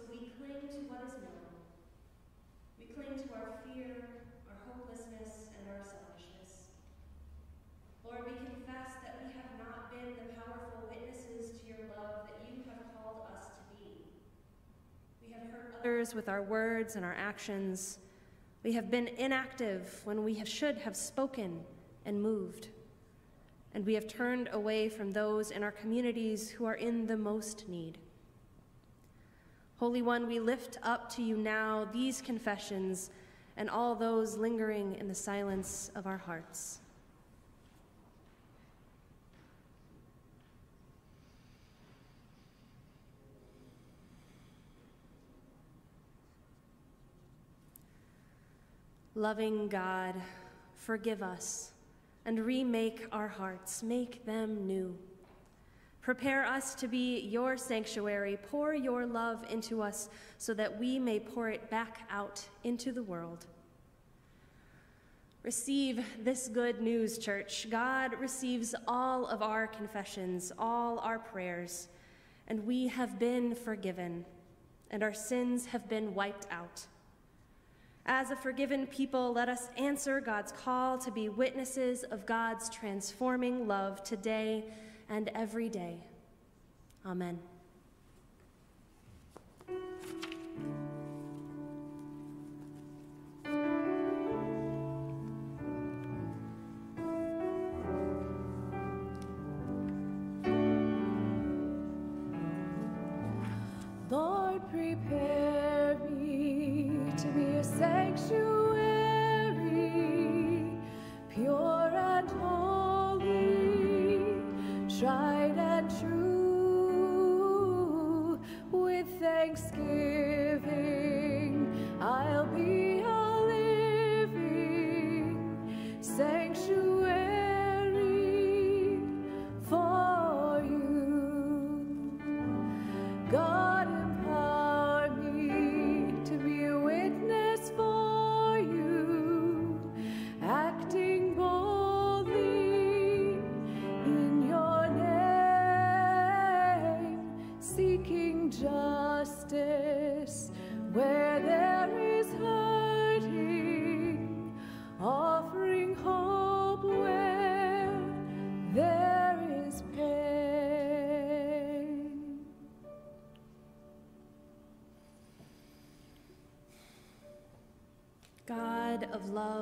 So we cling to what is known. We cling to our fear, our hopelessness, and our selfishness. Lord, we confess that we have not been the powerful witnesses to your love that you have called us to be. We have hurt others with our words and our actions. We have been inactive when we have, should have spoken and moved. And we have turned away from those in our communities who are in the most need. Holy One, we lift up to you now these confessions and all those lingering in the silence of our hearts. Loving God, forgive us and remake our hearts, make them new. Prepare us to be your sanctuary. Pour your love into us so that we may pour it back out into the world. Receive this good news, church. God receives all of our confessions, all our prayers, and we have been forgiven, and our sins have been wiped out. As a forgiven people, let us answer God's call to be witnesses of God's transforming love today and every day. Amen.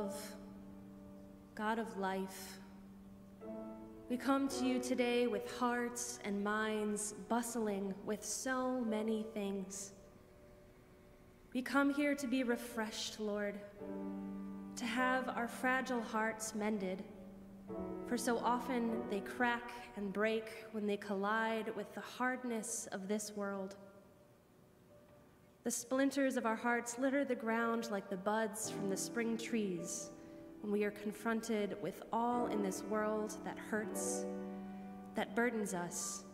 Love, God of life, we come to you today with hearts and minds bustling with so many things. We come here to be refreshed, Lord, to have our fragile hearts mended, for so often they crack and break when they collide with the hardness of this world. The splinters of our hearts litter the ground like the buds from the spring trees when we are confronted with all in this world that hurts, that burdens us,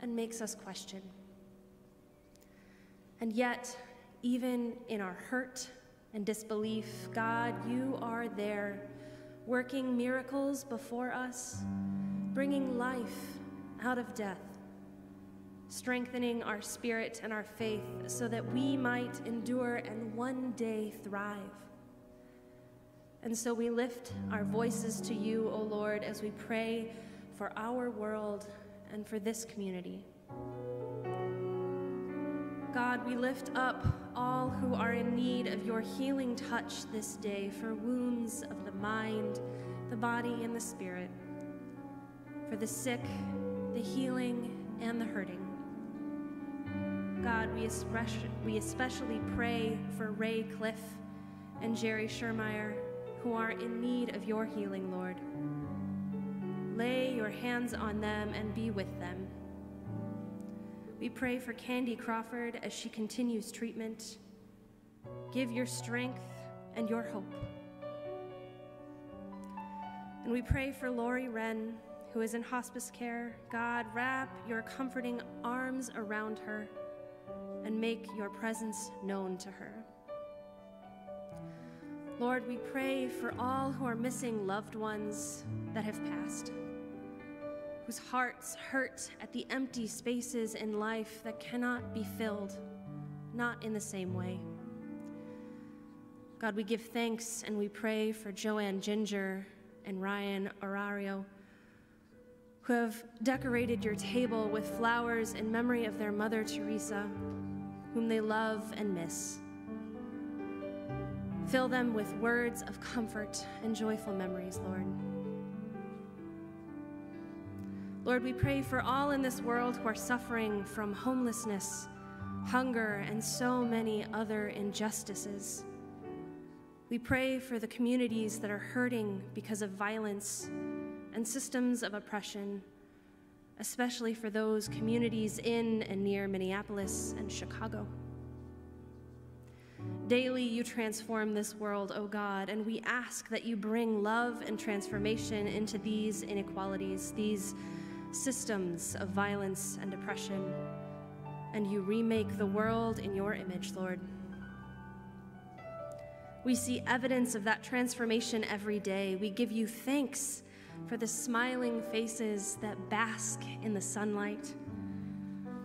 and makes us question. And yet, even in our hurt and disbelief, God, you are there, working miracles before us, bringing life out of death strengthening our spirit and our faith so that we might endure and one day thrive. And so we lift our voices to you, O Lord, as we pray for our world and for this community. God, we lift up all who are in need of your healing touch this day for wounds of the mind, the body, and the spirit, for the sick, the healing, and the hurting. God, we especially, we especially pray for Ray Cliff and Jerry Schermeyer, who are in need of your healing, Lord. Lay your hands on them and be with them. We pray for Candy Crawford as she continues treatment. Give your strength and your hope. And we pray for Lori Wren, who is in hospice care. God, wrap your comforting arms around her and make your presence known to her. Lord, we pray for all who are missing loved ones that have passed, whose hearts hurt at the empty spaces in life that cannot be filled, not in the same way. God, we give thanks and we pray for Joanne Ginger and Ryan Orario, who have decorated your table with flowers in memory of their mother, Teresa, whom they love and miss. Fill them with words of comfort and joyful memories, Lord. Lord, we pray for all in this world who are suffering from homelessness, hunger, and so many other injustices. We pray for the communities that are hurting because of violence and systems of oppression, especially for those communities in and near Minneapolis and Chicago. Daily, you transform this world, O oh God, and we ask that you bring love and transformation into these inequalities, these systems of violence and oppression, and you remake the world in your image, Lord. We see evidence of that transformation every day. We give you thanks for the smiling faces that bask in the sunlight,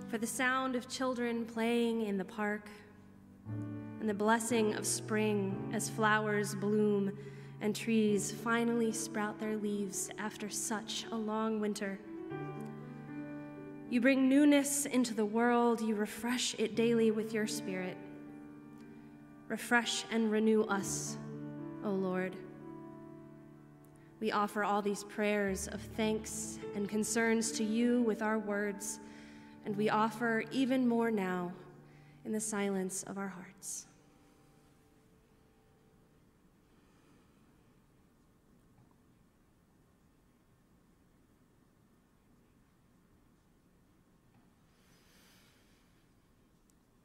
for the sound of children playing in the park, and the blessing of spring as flowers bloom and trees finally sprout their leaves after such a long winter. You bring newness into the world, you refresh it daily with your spirit. Refresh and renew us, O Lord. We offer all these prayers of thanks and concerns to you with our words, and we offer even more now in the silence of our hearts.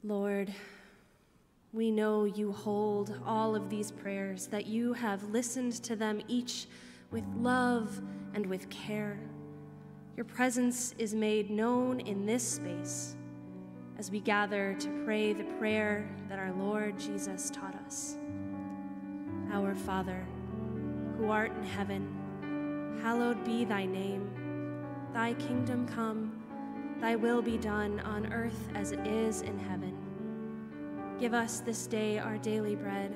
Lord, we know you hold all of these prayers, that you have listened to them each with love and with care. Your presence is made known in this space as we gather to pray the prayer that our Lord Jesus taught us. Our Father, who art in heaven, hallowed be thy name. Thy kingdom come, thy will be done on earth as it is in heaven. Give us this day our daily bread,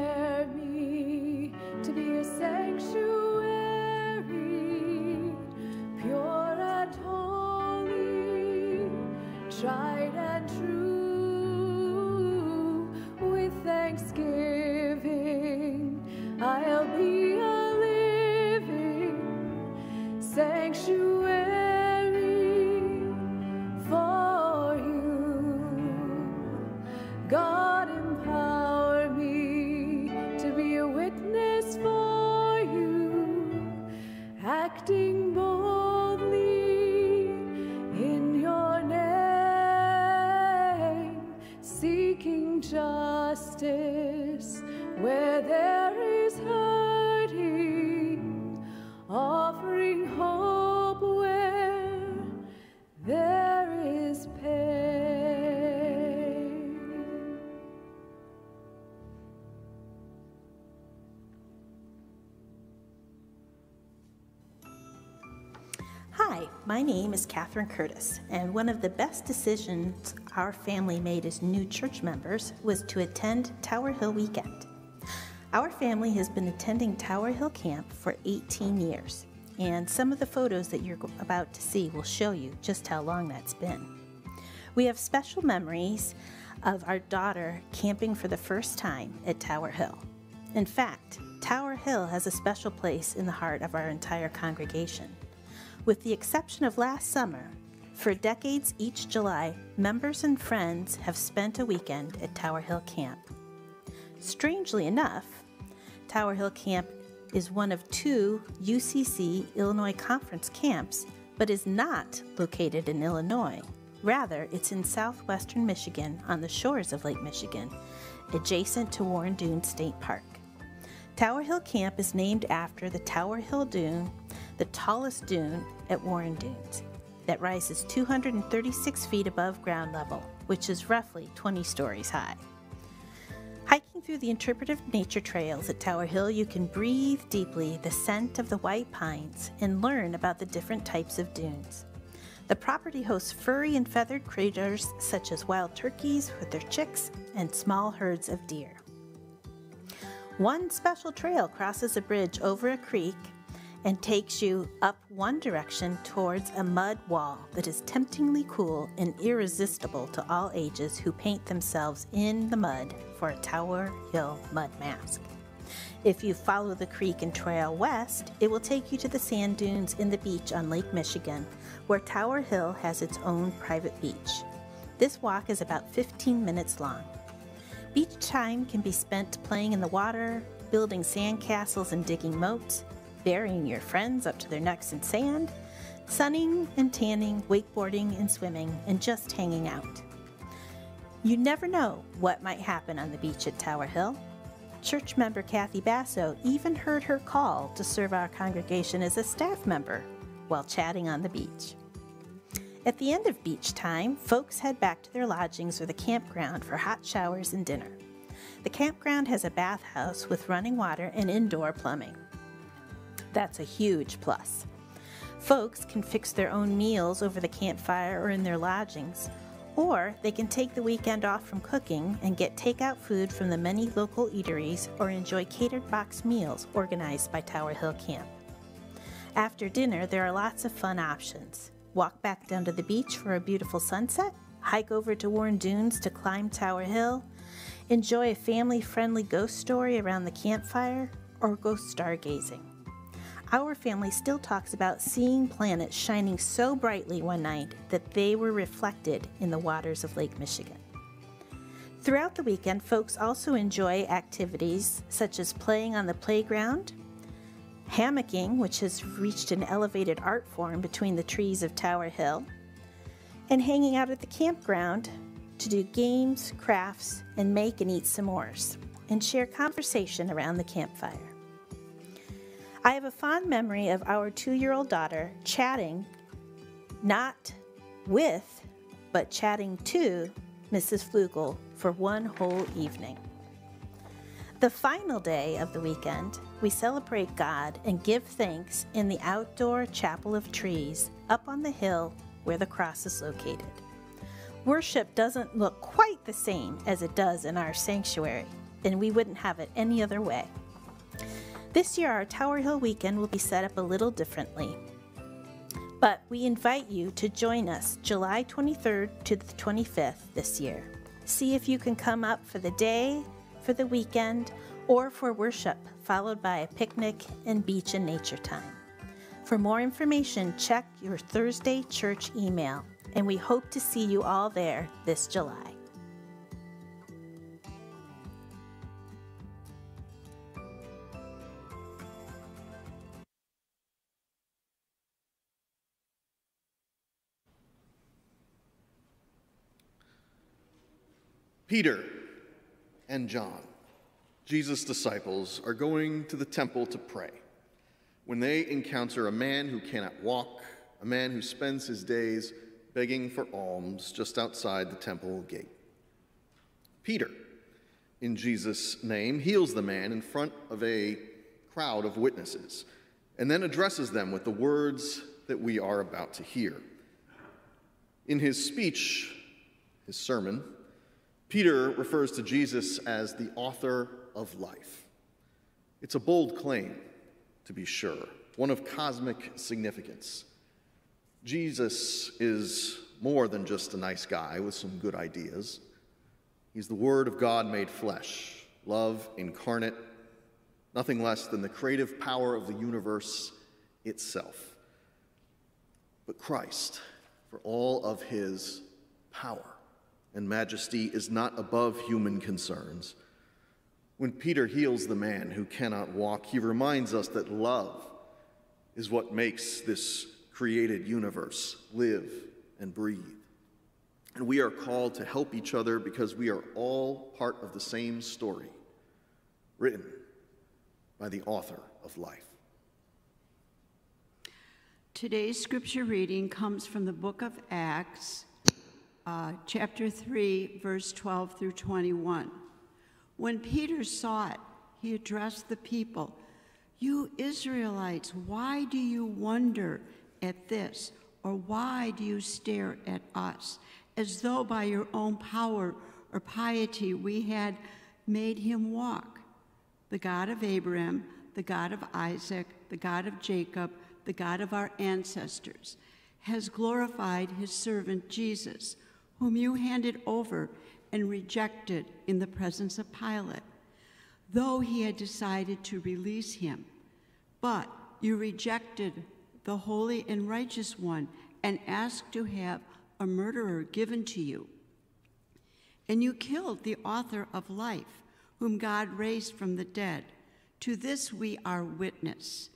try. My name is Catherine Curtis, and one of the best decisions our family made as new church members was to attend Tower Hill Weekend. Our family has been attending Tower Hill Camp for 18 years, and some of the photos that you're about to see will show you just how long that's been. We have special memories of our daughter camping for the first time at Tower Hill. In fact, Tower Hill has a special place in the heart of our entire congregation. With the exception of last summer, For decades each July, members and friends have spent a weekend at Tower Hill Camp. Strangely enough, Tower Hill Camp is one of two UCC Illinois Conference camps, but is not located in Illinois. Rather, it's in southwestern Michigan on the shores of Lake Michigan, adjacent to Warren Dune State Park. Tower Hill Camp is named after the Tower Hill Dune, the tallest dune at Warren Dunes, that rises 236 feet above ground level, which is roughly 20 stories high. Hiking through the interpretive nature trails at Tower Hill, you can breathe deeply the scent of the white pines and learn about the different types of dunes. The property hosts furry and feathered critters such as wild turkeys with their chicks and small herds of deer. One special trail crosses a bridge over a creek and takes you up one direction towards a mud wall that is temptingly cool and irresistible to all ages who paint themselves in the mud for a Tower Hill mud mask. If you follow the creek and trail west, it will take you to the sand dunes in the beach on Lake Michigan, where Tower Hill has its own private beach. This walk is about 15 minutes long. Beach time can be spent playing in the water, building sand castles and digging moats, burying your friends up to their necks in sand, sunning and tanning, wakeboarding and swimming, and just hanging out. You never know what might happen on the beach at Tower Hill. Church member Kathy Basso even heard her call to serve our congregation as a staff member while chatting on the beach. At the end of beach time, folks head back to their lodgings or the campground for hot showers and dinner. The campground has a bathhouse with running water and indoor plumbing. That's a huge plus. Folks can fix their own meals over the campfire or in their lodgings, or they can take the weekend off from cooking and get takeout food from the many local eateries or enjoy catered box meals organized by Tower Hill Camp. After dinner, there are lots of fun options. Walk back down to the beach for a beautiful sunset, hike over to Warren Dunes to climb Tower Hill, enjoy a family friendly ghost story around the campfire, or go stargazing. Our family still talks about seeing planets shining so brightly one night that they were reflected in the waters of Lake Michigan. Throughout the weekend, folks also enjoy activities such as playing on the playground, hammocking, which has reached an elevated art form between the trees of Tower Hill, and hanging out at the campground to do games, crafts, and make and eat s'mores, and share conversation around the campfire. I have a fond memory of our two year old daughter chatting, not with, but chatting to Mrs. Flugel for one whole evening. The final day of the weekend, we celebrate God and give thanks in the outdoor chapel of trees up on the hill where the cross is located. Worship doesn't look quite the same as it does in our sanctuary, and we wouldn't have it any other way. This year, our Tower Hill weekend will be set up a little differently. But we invite you to join us July 23rd to the 25th this year. See if you can come up for the day, for the weekend, or for worship, followed by a picnic and beach and nature time. For more information, check your Thursday church email, and we hope to see you all there this July. Peter and John, Jesus' disciples, are going to the temple to pray when they encounter a man who cannot walk, a man who spends his days begging for alms just outside the temple gate. Peter, in Jesus' name, heals the man in front of a crowd of witnesses and then addresses them with the words that we are about to hear. In his speech, his sermon, Peter refers to Jesus as the author of life. It's a bold claim, to be sure, one of cosmic significance. Jesus is more than just a nice guy with some good ideas. He's the Word of God made flesh, love incarnate, nothing less than the creative power of the universe itself. But Christ, for all of his power and majesty is not above human concerns. When Peter heals the man who cannot walk, he reminds us that love is what makes this created universe live and breathe. And we are called to help each other because we are all part of the same story, written by the author of life. Today's scripture reading comes from the book of Acts, uh, chapter 3, verse 12 through 21. When Peter saw it, he addressed the people You Israelites, why do you wonder at this? Or why do you stare at us, as though by your own power or piety we had made him walk? The God of Abraham, the God of Isaac, the God of Jacob, the God of our ancestors, has glorified his servant Jesus whom you handed over and rejected in the presence of Pilate, though he had decided to release him. But you rejected the holy and righteous one and asked to have a murderer given to you. And you killed the author of life, whom God raised from the dead. To this we are witness.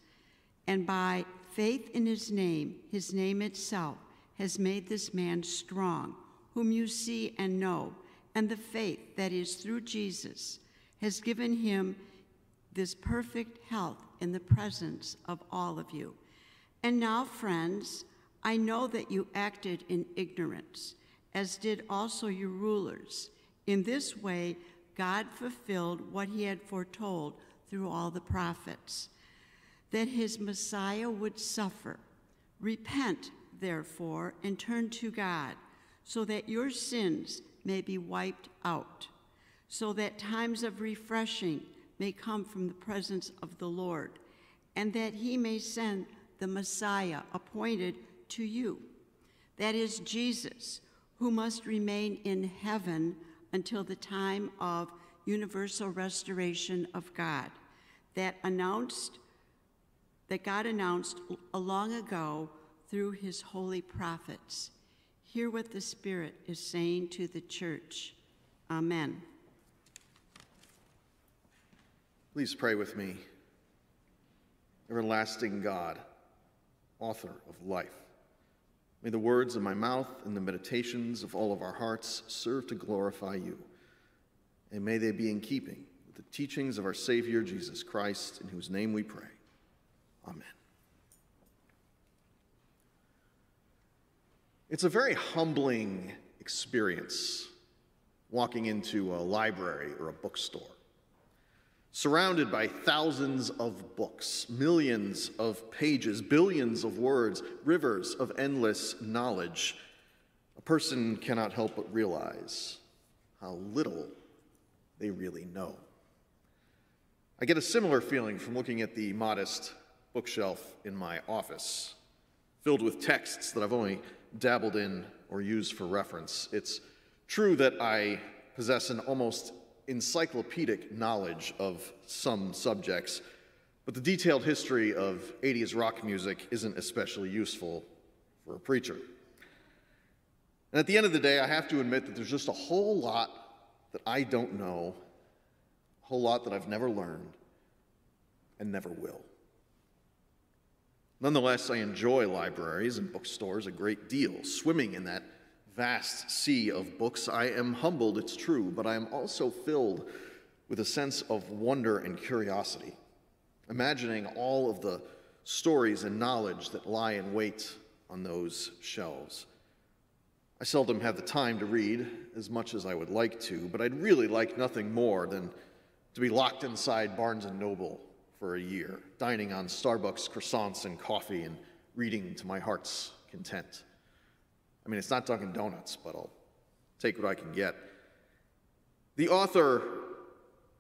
And by faith in his name, his name itself has made this man strong whom you see and know, and the faith that is through Jesus has given him this perfect health in the presence of all of you. And now, friends, I know that you acted in ignorance, as did also your rulers. In this way, God fulfilled what he had foretold through all the prophets that his Messiah would suffer. Repent, therefore, and turn to God so that your sins may be wiped out, so that times of refreshing may come from the presence of the Lord, and that he may send the Messiah appointed to you. That is Jesus, who must remain in heaven until the time of universal restoration of God, that announced that God announced long ago through his holy prophets. Hear what the Spirit is saying to the church. Amen. Please pray with me. Everlasting God, author of life, may the words of my mouth and the meditations of all of our hearts serve to glorify you. And may they be in keeping with the teachings of our Savior Jesus Christ, in whose name we pray. Amen. It's a very humbling experience walking into a library or a bookstore. Surrounded by thousands of books, millions of pages, billions of words, rivers of endless knowledge, a person cannot help but realize how little they really know. I get a similar feeling from looking at the modest bookshelf in my office, filled with texts that I've only dabbled in or used for reference. It's true that I possess an almost encyclopedic knowledge of some subjects, but the detailed history of 80s rock music isn't especially useful for a preacher. And at the end of the day, I have to admit that there's just a whole lot that I don't know, a whole lot that I've never learned and never will. Nonetheless, I enjoy libraries and bookstores a great deal, swimming in that vast sea of books. I am humbled, it's true, but I am also filled with a sense of wonder and curiosity, imagining all of the stories and knowledge that lie in wait on those shelves. I seldom have the time to read as much as I would like to, but I'd really like nothing more than to be locked inside Barnes & Noble for a year, dining on Starbucks croissants and coffee and reading to my heart's content. I mean, it's not Dunkin' Donuts, but I'll take what I can get. The author,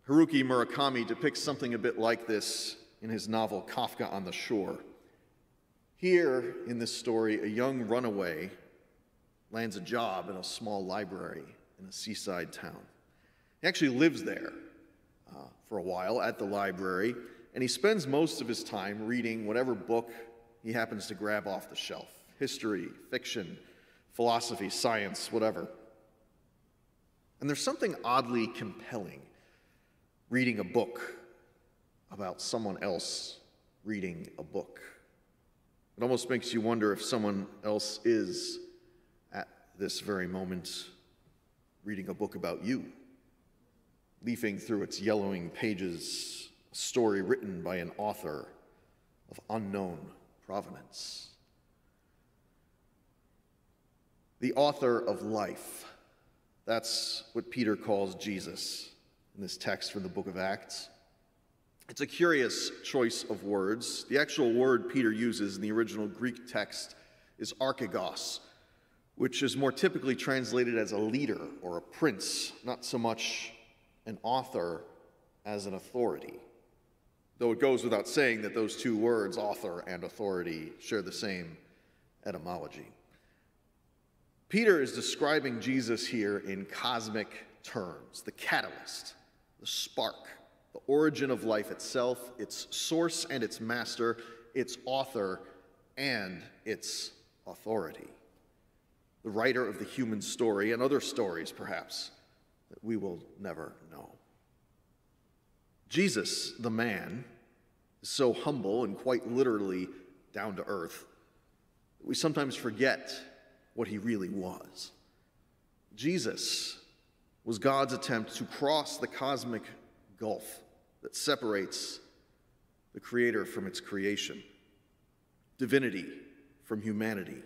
Haruki Murakami, depicts something a bit like this in his novel Kafka on the Shore. Here, in this story, a young runaway lands a job in a small library in a seaside town. He actually lives there uh, for a while at the library, and he spends most of his time reading whatever book he happens to grab off the shelf history, fiction, philosophy, science, whatever. And there's something oddly compelling reading a book about someone else reading a book. It almost makes you wonder if someone else is at this very moment reading a book about you, leafing through its yellowing pages, story written by an author of unknown provenance. The author of life. That's what Peter calls Jesus in this text from the book of Acts. It's a curious choice of words. The actual word Peter uses in the original Greek text is archegos, which is more typically translated as a leader or a prince, not so much an author as an authority. Though it goes without saying that those two words, author and authority, share the same etymology. Peter is describing Jesus here in cosmic terms the catalyst, the spark, the origin of life itself, its source and its master, its author and its authority. The writer of the human story and other stories, perhaps, that we will never know. Jesus, the man, is so humble and quite literally down to earth that we sometimes forget what he really was. Jesus was God's attempt to cross the cosmic gulf that separates the Creator from its creation, divinity from humanity.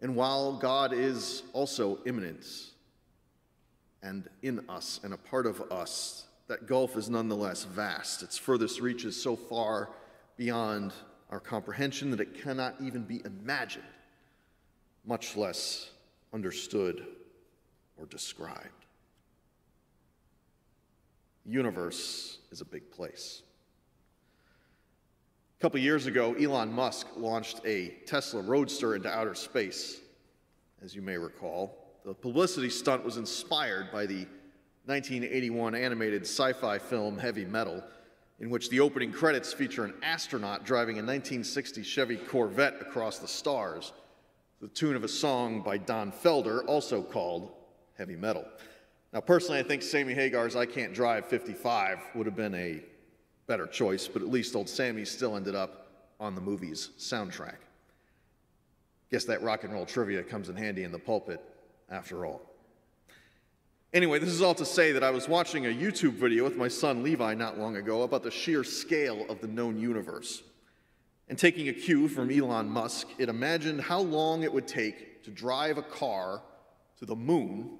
And while God is also immanent and in us and a part of us, that gulf is nonetheless vast. Its furthest reaches so far beyond our comprehension that it cannot even be imagined, much less understood or described universe is a big place. A couple years ago, Elon Musk launched a Tesla Roadster into outer space, as you may recall. The publicity stunt was inspired by the 1981 animated sci fi film Heavy Metal, in which the opening credits feature an astronaut driving a 1960 Chevy Corvette across the stars, the tune of a song by Don Felder, also called Heavy Metal. Now, personally, I think Sammy Hagar's I Can't Drive 55 would have been a better choice, but at least old Sammy still ended up on the movie's soundtrack. Guess that rock and roll trivia comes in handy in the pulpit after all. Anyway, this is all to say that I was watching a YouTube video with my son Levi not long ago about the sheer scale of the known universe. And taking a cue from Elon Musk, it imagined how long it would take to drive a car to the moon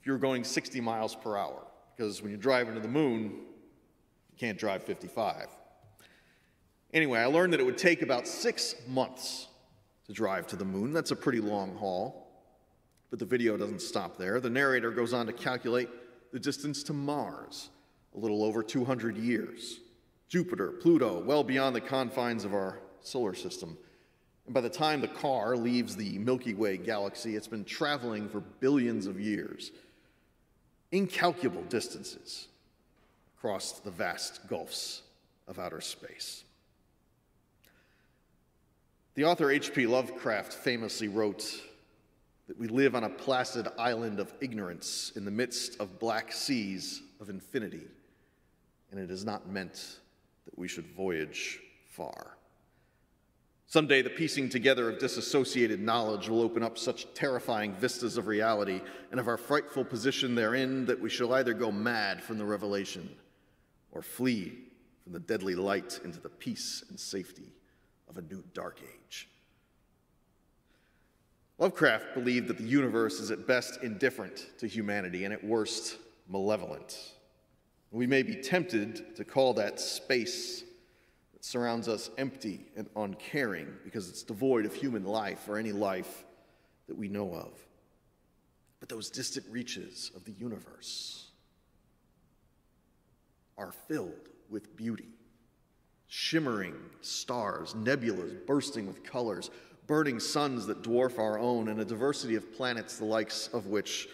if you were going 60 miles per hour, because when you're driving to the moon, you can't drive 55. Anyway, I learned that it would take about six months to drive to the moon. That's a pretty long haul. But the video doesn't stop there. The narrator goes on to calculate the distance to Mars, a little over 200 years. Jupiter, Pluto, well beyond the confines of our solar system. And by the time the car leaves the Milky Way galaxy, it's been traveling for billions of years incalculable distances across the vast gulfs of outer space. The author H.P. Lovecraft famously wrote that we live on a placid island of ignorance in the midst of black seas of infinity, and it is not meant that we should voyage far. Someday, the piecing together of disassociated knowledge will open up such terrifying vistas of reality and of our frightful position therein that we shall either go mad from the revelation or flee from the deadly light into the peace and safety of a new dark age. Lovecraft believed that the universe is at best indifferent to humanity and at worst malevolent. We may be tempted to call that space that surrounds us empty and uncaring because it's devoid of human life or any life that we know of. But those distant reaches of the universe are filled with beauty. Shimmering stars, nebulas bursting with colors, burning suns that dwarf our own, and a diversity of planets the likes of which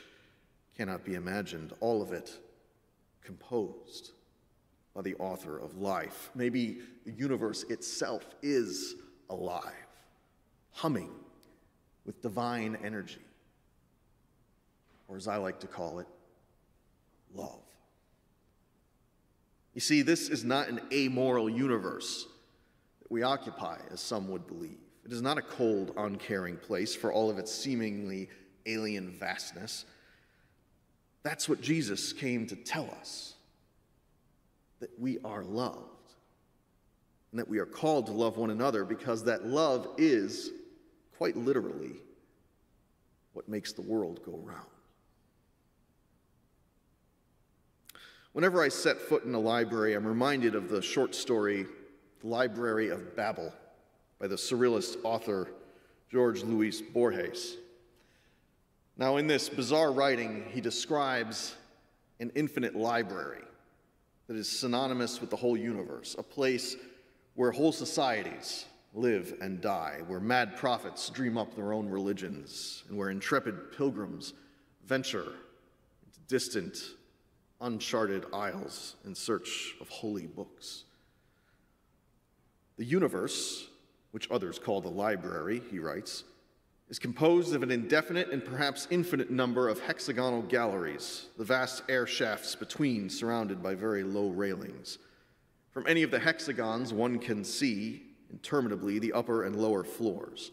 cannot be imagined, all of it composed by the author of life. Maybe the universe itself is alive, humming with divine energy, or as I like to call it, love. You see, this is not an amoral universe that we occupy, as some would believe. It is not a cold, uncaring place for all of its seemingly alien vastness. That's what Jesus came to tell us that we are loved and that we are called to love one another because that love is, quite literally, what makes the world go round. Whenever I set foot in a library, I'm reminded of the short story, The Library of Babel, by the surrealist author George Luis Borges. Now, in this bizarre writing, he describes an infinite library that is synonymous with the whole universe, a place where whole societies live and die, where mad prophets dream up their own religions, and where intrepid pilgrims venture into distant, uncharted isles in search of holy books. The universe, which others call the library, he writes, is composed of an indefinite and perhaps infinite number of hexagonal galleries, the vast air shafts between surrounded by very low railings. From any of the hexagons, one can see interminably the upper and lower floors.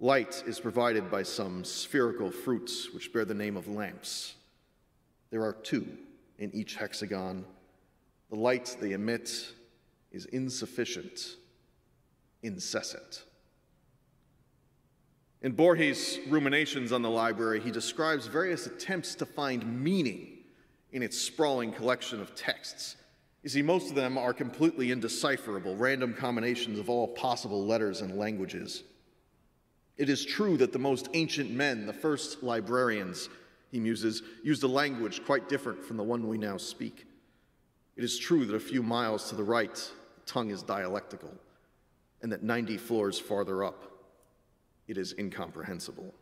Light is provided by some spherical fruits which bear the name of lamps. There are two in each hexagon. The light they emit is insufficient, incessant. In Borges' ruminations on the library, he describes various attempts to find meaning in its sprawling collection of texts. You see, most of them are completely indecipherable, random combinations of all possible letters and languages. It is true that the most ancient men, the first librarians, he muses, used a language quite different from the one we now speak. It is true that a few miles to the right, the tongue is dialectical, and that 90 floors farther up, it is incomprehensible.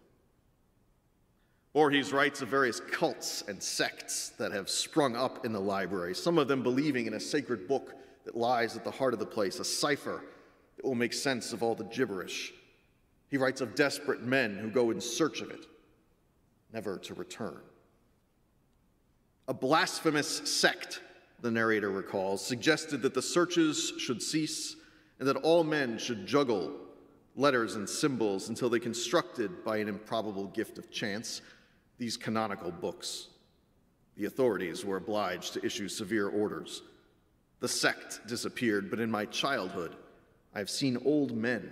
Borges writes of various cults and sects that have sprung up in the library, some of them believing in a sacred book that lies at the heart of the place, a cipher that will make sense of all the gibberish. He writes of desperate men who go in search of it never to return. A blasphemous sect, the narrator recalls, suggested that the searches should cease and that all men should juggle letters and symbols until they constructed, by an improbable gift of chance, these canonical books. The authorities were obliged to issue severe orders. The sect disappeared, but in my childhood, I have seen old men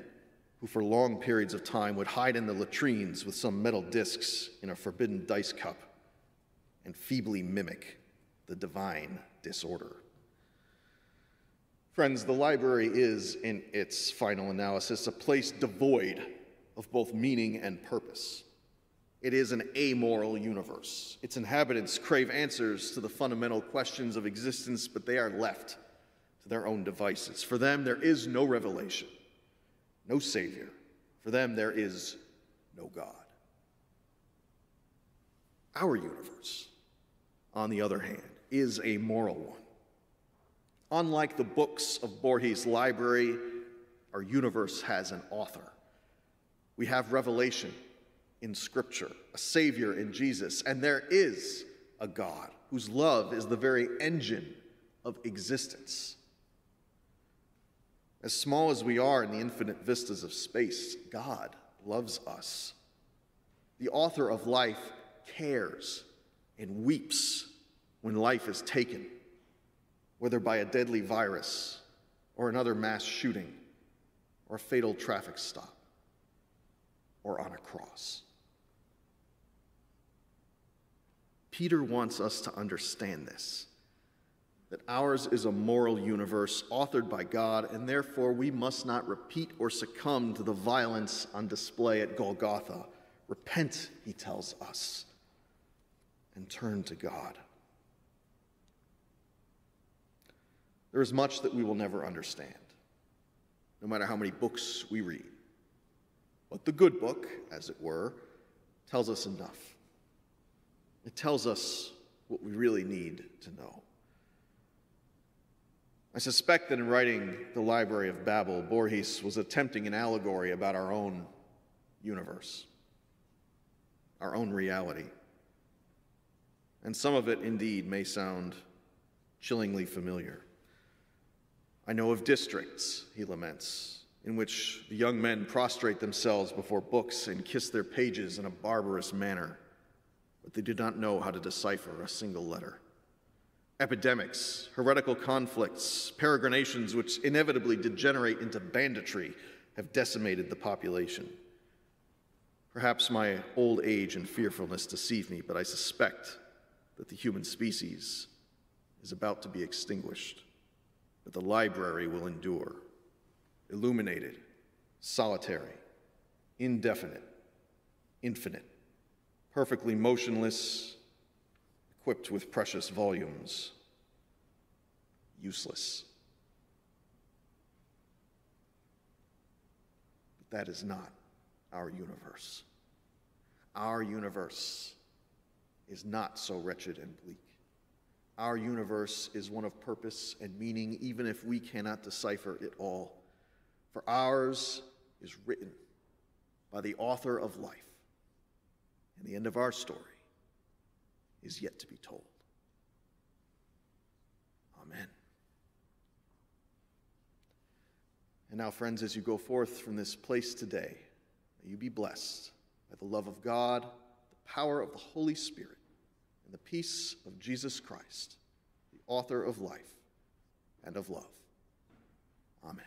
who for long periods of time would hide in the latrines with some metal discs in a forbidden dice cup and feebly mimic the divine disorder. Friends, the library is, in its final analysis, a place devoid of both meaning and purpose. It is an amoral universe. Its inhabitants crave answers to the fundamental questions of existence, but they are left to their own devices. For them, there is no revelation no Savior. For them, there is no God. Our universe, on the other hand, is a moral one. Unlike the books of Borges' library, our universe has an author. We have revelation in Scripture, a Savior in Jesus, and there is a God whose love is the very engine of existence. As small as we are in the infinite vistas of space, God loves us. The author of life cares and weeps when life is taken, whether by a deadly virus or another mass shooting or a fatal traffic stop or on a cross. Peter wants us to understand this that ours is a moral universe authored by God, and therefore we must not repeat or succumb to the violence on display at Golgotha. Repent, he tells us, and turn to God. There is much that we will never understand, no matter how many books we read. But the good book, as it were, tells us enough. It tells us what we really need to know. I suspect that in writing The Library of Babel, Borges was attempting an allegory about our own universe, our own reality. And some of it, indeed, may sound chillingly familiar. I know of districts, he laments, in which the young men prostrate themselves before books and kiss their pages in a barbarous manner, but they do not know how to decipher a single letter. Epidemics, heretical conflicts, peregrinations which inevitably degenerate into banditry have decimated the population. Perhaps my old age and fearfulness deceive me, but I suspect that the human species is about to be extinguished, but the library will endure, illuminated, solitary, indefinite, infinite, perfectly motionless, equipped with precious volumes, useless. But that is not our universe. Our universe is not so wretched and bleak. Our universe is one of purpose and meaning, even if we cannot decipher it all. For ours is written by the author of life, and the end of our story is yet to be told. Amen. And now, friends, as you go forth from this place today, may you be blessed by the love of God, the power of the Holy Spirit, and the peace of Jesus Christ, the author of life and of love. Amen.